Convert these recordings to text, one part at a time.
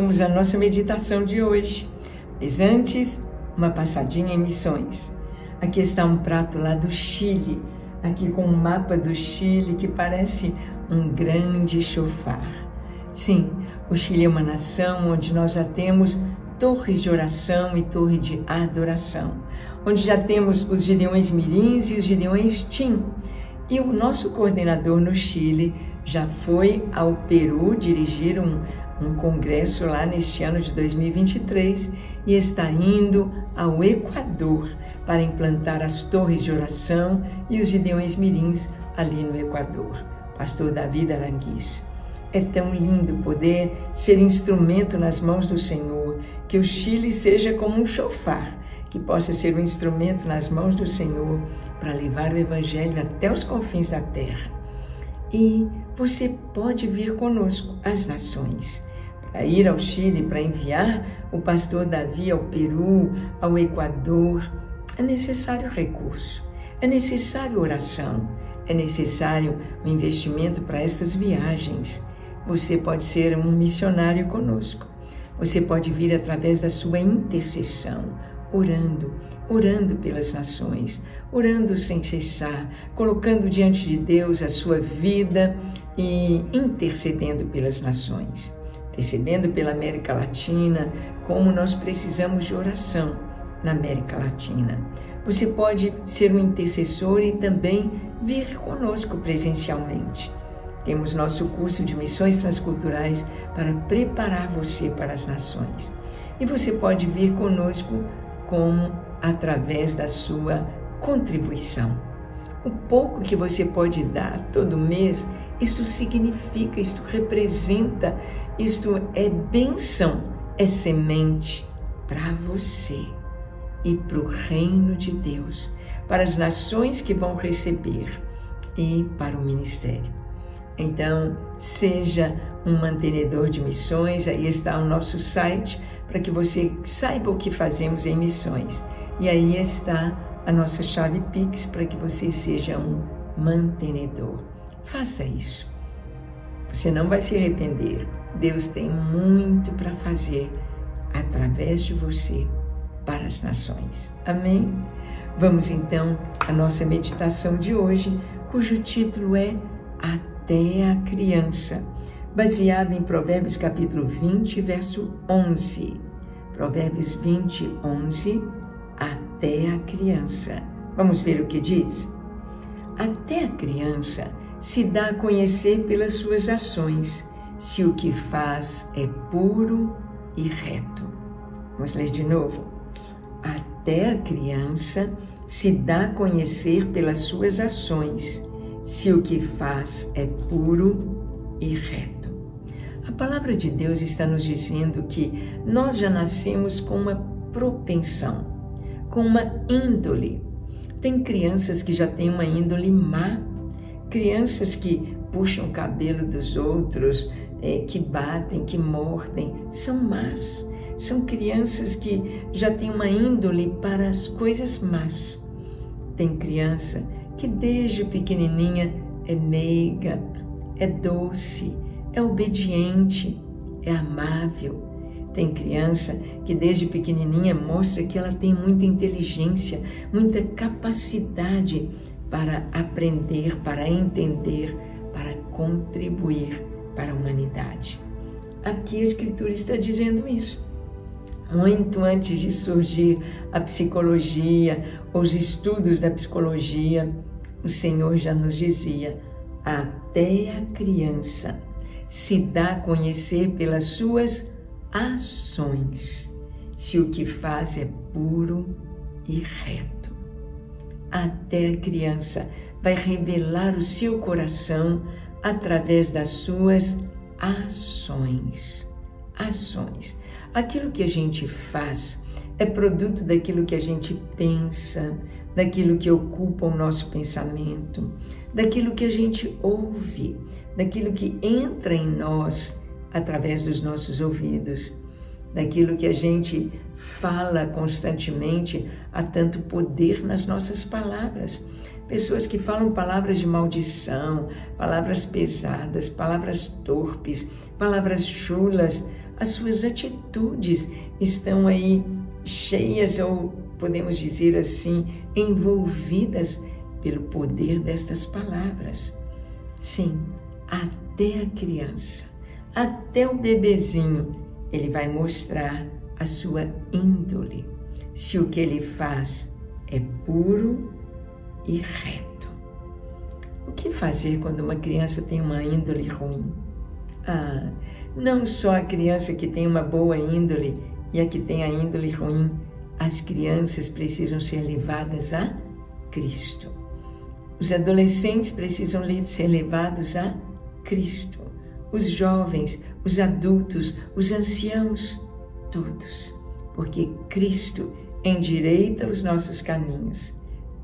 vamos à nossa meditação de hoje. Mas antes, uma passadinha em missões. Aqui está um prato lá do Chile, aqui com um mapa do Chile que parece um grande chofar. Sim, o Chile é uma nação onde nós já temos torres de oração e torre de adoração, onde já temos os Gideões Mirins e os Gideões Tim. E o nosso coordenador no Chile já foi ao Peru dirigir um, um congresso lá neste ano de 2023 e está indo ao Equador para implantar as torres de oração e os Gideões Mirins ali no Equador. Pastor David Aranguiz. É tão lindo poder ser instrumento nas mãos do Senhor, que o Chile seja como um chofar, que possa ser um instrumento nas mãos do Senhor para levar o Evangelho até os confins da terra. E você pode vir conosco às nações para ir ao Chile, para enviar o pastor Davi ao Peru, ao Equador, é necessário recurso, é necessário oração, é necessário um investimento para estas viagens. Você pode ser um missionário conosco. Você pode vir através da sua intercessão, orando, orando pelas nações, orando sem cessar, colocando diante de Deus a sua vida e intercedendo pelas nações intercedendo pela América Latina, como nós precisamos de oração na América Latina. Você pode ser um intercessor e também vir conosco presencialmente. Temos nosso curso de missões transculturais para preparar você para as nações. E você pode vir conosco como através da sua contribuição. O pouco que você pode dar todo mês isto significa, isto representa, isto é benção, é semente para você e para o reino de Deus, para as nações que vão receber e para o ministério. Então, seja um mantenedor de missões, aí está o nosso site para que você saiba o que fazemos em missões. E aí está a nossa chave Pix para que você seja um mantenedor. Faça isso. Você não vai se arrepender. Deus tem muito para fazer através de você para as nações. Amém? Vamos então à nossa meditação de hoje, cujo título é Até a Criança, baseada em Provérbios capítulo 20, verso 11. Provérbios 20, 11, até a criança. Vamos ver o que diz? Até a criança se dá a conhecer pelas suas ações, se o que faz é puro e reto. Vamos ler de novo. Até a criança se dá a conhecer pelas suas ações, se o que faz é puro e reto. A palavra de Deus está nos dizendo que nós já nascemos com uma propensão, com uma índole. Tem crianças que já têm uma índole má Crianças que puxam o cabelo dos outros, é, que batem, que mordem, são más. São crianças que já têm uma índole para as coisas más. Tem criança que desde pequenininha é meiga, é doce, é obediente, é amável. Tem criança que desde pequenininha mostra que ela tem muita inteligência, muita capacidade para aprender, para entender, para contribuir para a humanidade. Aqui a Escritura está dizendo isso. Muito antes de surgir a psicologia, os estudos da psicologia, o Senhor já nos dizia: até a criança se dá a conhecer pelas suas ações, se o que faz é puro e reto até a criança vai revelar o seu coração através das suas ações. Ações. Aquilo que a gente faz é produto daquilo que a gente pensa, daquilo que ocupa o nosso pensamento, daquilo que a gente ouve, daquilo que entra em nós através dos nossos ouvidos, daquilo que a gente fala constantemente, há tanto poder nas nossas palavras. Pessoas que falam palavras de maldição, palavras pesadas, palavras torpes, palavras chulas, as suas atitudes estão aí cheias, ou podemos dizer assim, envolvidas pelo poder destas palavras. Sim, até a criança, até o bebezinho, ele vai mostrar a sua índole, se o que ele faz é puro e reto. O que fazer quando uma criança tem uma índole ruim? Ah, não só a criança que tem uma boa índole e a que tem a índole ruim, as crianças precisam ser levadas a Cristo. Os adolescentes precisam ser levados a Cristo. Os jovens, os adultos, os anciãos, todos. Porque Cristo endireita os nossos caminhos.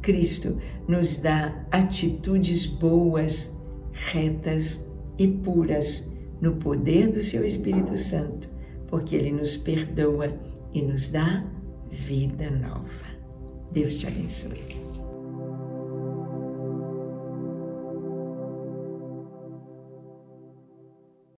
Cristo nos dá atitudes boas, retas e puras no poder do seu Espírito Santo, porque ele nos perdoa e nos dá vida nova. Deus te abençoe.